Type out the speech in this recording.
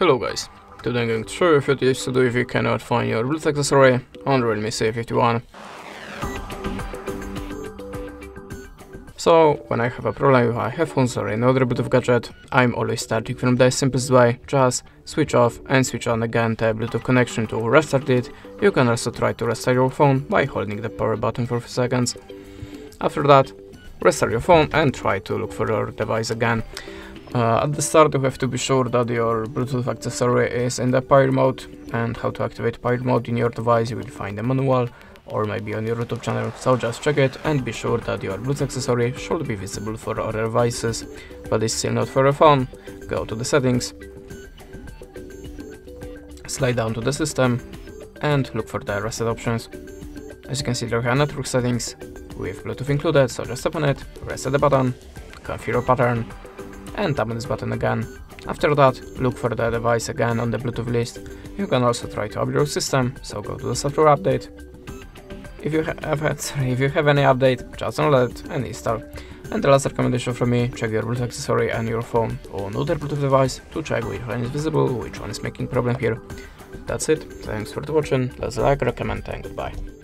Hello guys, today I'm going to show you a few tips to do if you cannot find your Bluetooth accessory on Realme C51. So, when I have a problem with my headphones or another Bluetooth gadget, I'm always starting from the simplest way, just switch off and switch on again the Bluetooth connection to restart it. You can also try to restart your phone by holding the power button for a few seconds. After that, restart your phone and try to look for your device again. Uh, at the start you have to be sure that your Bluetooth accessory is in the pilot mode and how to activate pilot mode in your device you will find a manual or maybe on your YouTube channel, so just check it and be sure that your Bluetooth accessory should be visible for other devices, but is still not for a phone. Go to the settings, slide down to the system and look for the reset options. As you can see there are network settings with Bluetooth included, so just tap on it, reset the button, configure pattern and tap on this button again. After that, look for the device again on the Bluetooth list. You can also try to upgrade your system, so go to the software update. If you have had, if you have any update, just download it and install. And the last recommendation from me, check your Bluetooth accessory and your phone or another Bluetooth device to check which one is visible, which one is making problem here. That's it, thanks for watching, let's like, recommend and goodbye.